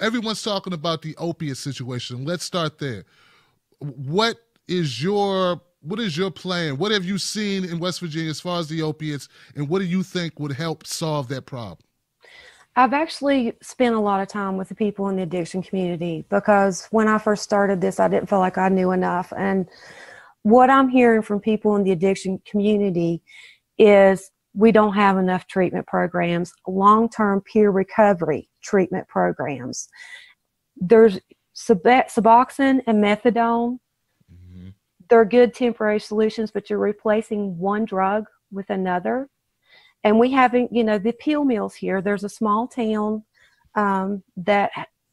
everyone's talking about the opiate situation. Let's start there. What is your what is your plan? What have you seen in West Virginia as far as the opiates, and what do you think would help solve that problem? I've actually spent a lot of time with the people in the addiction community because when I first started this, I didn't feel like I knew enough. And what I'm hearing from people in the addiction community is we don't have enough treatment programs, long term peer recovery treatment programs. There's Suboxone and Methadone. Mm-hmm. They're good temporary solutions, but you're replacing one drug with another and we haven't, you know, the pill mills here. There's a small town um, that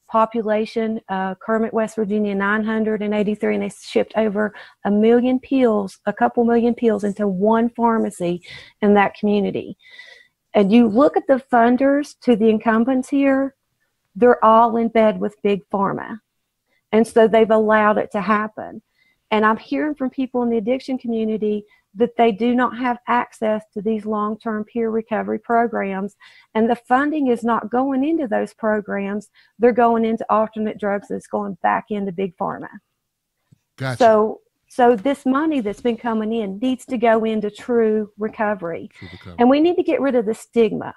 population, uh, Kermit, West Virginia, 983, and they shipped over a million pills, a couple million pills into one pharmacy in that community. And you look at the funders to the incumbents here, they're all in bed with big pharma. And so they've allowed it to happen. And I'm hearing from people in the addiction community that they do not have access to these long term peer recovery programs. And the funding is not going into those programs, they're going into alternate drugs that's going back into big pharma. Gotcha. So, so this money that's been coming in needs to go into true recovery. true recovery. And we need to get rid of the stigma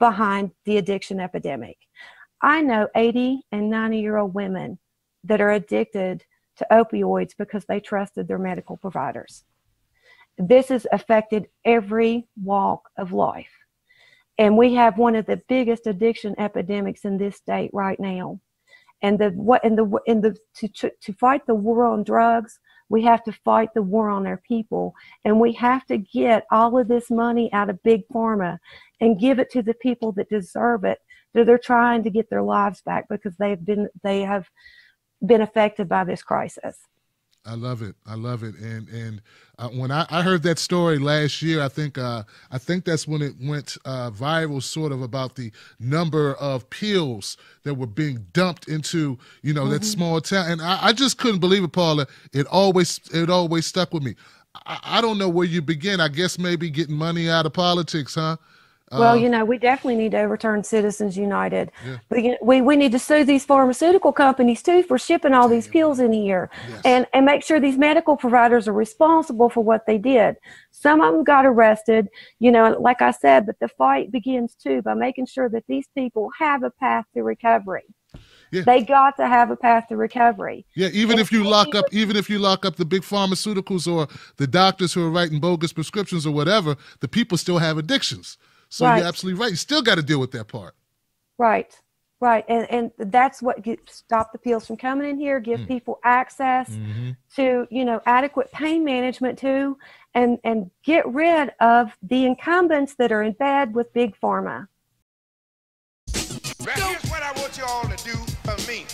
behind the addiction epidemic. I know 80 and 90 year old women that are addicted to opioids because they trusted their medical providers this has affected every walk of life. And we have one of the biggest addiction epidemics in this state right now. And the what in the in the to to fight the war on drugs, we have to fight the war on our people, and we have to get all of this money out of big pharma and give it to the people that deserve it. That they're trying to get their lives back because they've been they have been affected by this crisis. I love it. I love it. And and uh, when I, I, heard that story last year, I think uh, I think that's when it went uh, viral, sort of about the number of pills that were being dumped into you know mm-hmm. that small town. And I, I, just couldn't believe it, Paula. It always it always stuck with me. I, I don't know where you begin. I guess maybe getting money out of politics, huh? Well, uh, you know, we definitely need to overturn Citizens United. Yeah. We, we we need to sue these pharmaceutical companies too for shipping all these pills in here, yes. and and make sure these medical providers are responsible for what they did. Some of them got arrested, you know, like I said, but the fight begins too by making sure that these people have a path to recovery. Yeah. They got to have a path to recovery. Yeah, even and if you lock up, even if you lock up the big pharmaceuticals or the doctors who are writing bogus prescriptions or whatever, the people still have addictions. So right. you're absolutely right. You still got to deal with that part. Right. Right. And and that's what get, stop the pills from coming in here, give mm. people access mm-hmm. to, you know, adequate pain management too, and and get rid of the incumbents that are in bed with big pharma. Here's what I want you all to do for me.